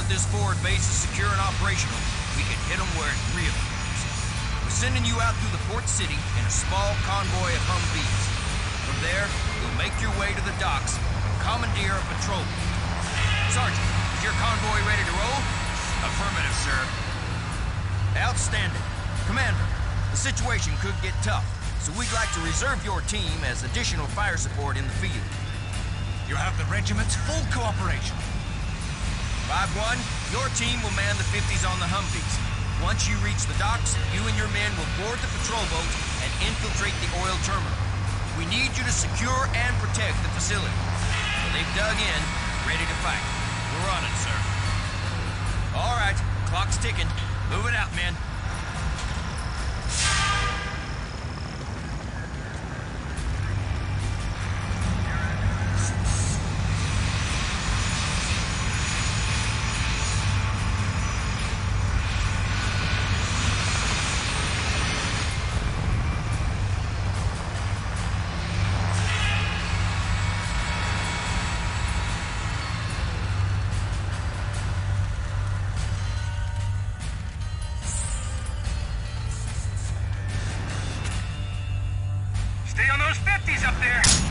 that this forward base is secure and operational, we can hit them where it really hurts. We're sending you out through the port city in a small convoy of Humvees. From there, you'll make your way to the docks and commandeer a patrol. Sergeant, is your convoy ready to roll? Affirmative, sir. Outstanding. Commander, the situation could get tough, so we'd like to reserve your team as additional fire support in the field. You have the regiment's full cooperation. 5-1, your team will man the 50s on the Humvees. Once you reach the docks, you and your men will board the patrol boat and infiltrate the oil terminal. We need you to secure and protect the facility. So they've dug in, ready to fight. We're on it, sir. All right, clock's ticking. Move it out, men. There.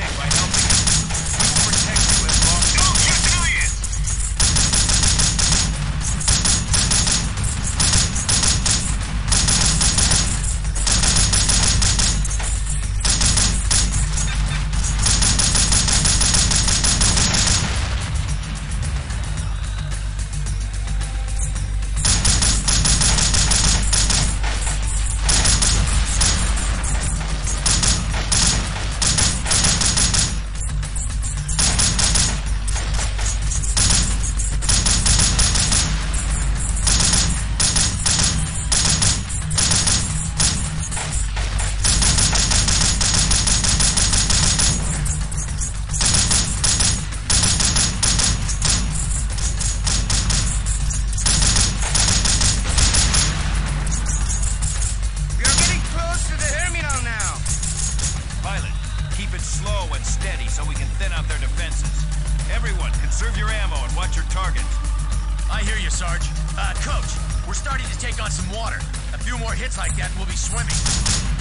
Doing so we can thin out their defenses. Everyone, conserve your ammo and watch your targets. I hear you, Sarge. Uh, Coach, we're starting to take on some water. A few more hits like that and we'll be swimming.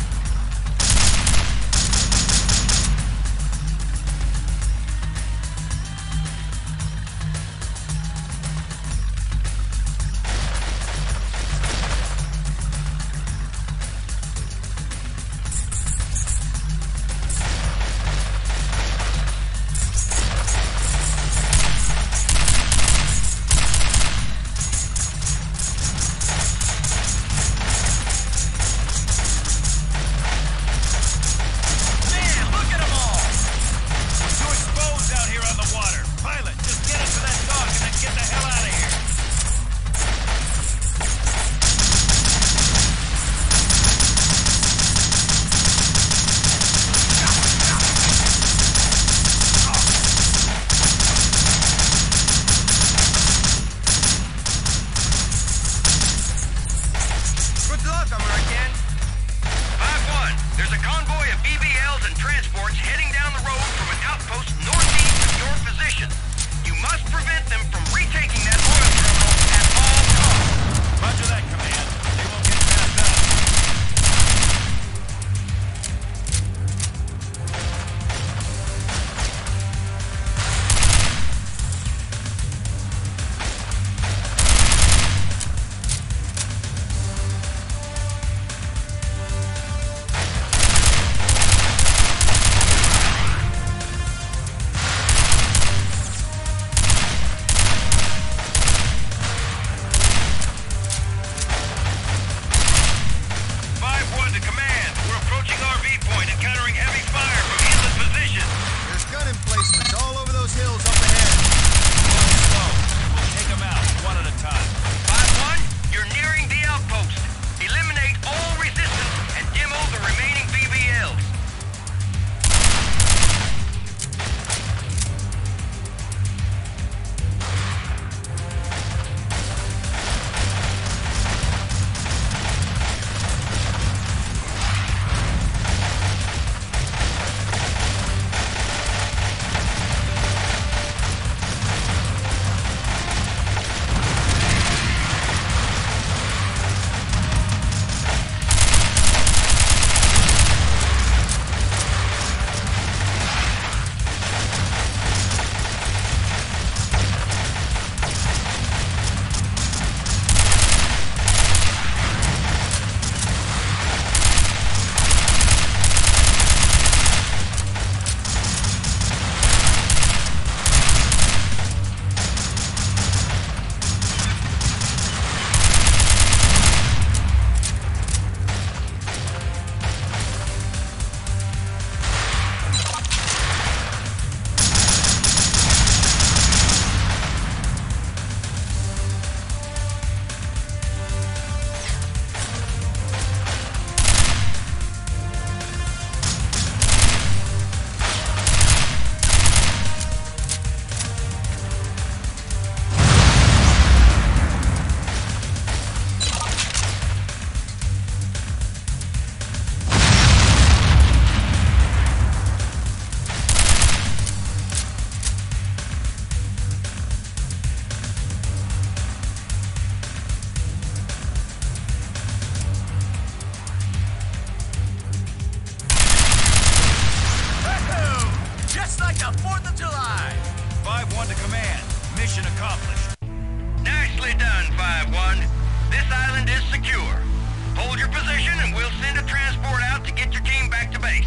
There's a convoy of VBLs and transports heading down the road from an outpost northeast of your position. You must prevent them from retaking that oil terminal at all costs. Roger that, Command. Mission accomplished. Nicely done, 5-1. This island is secure. Hold your position and we'll send a transport out to get your team back to base.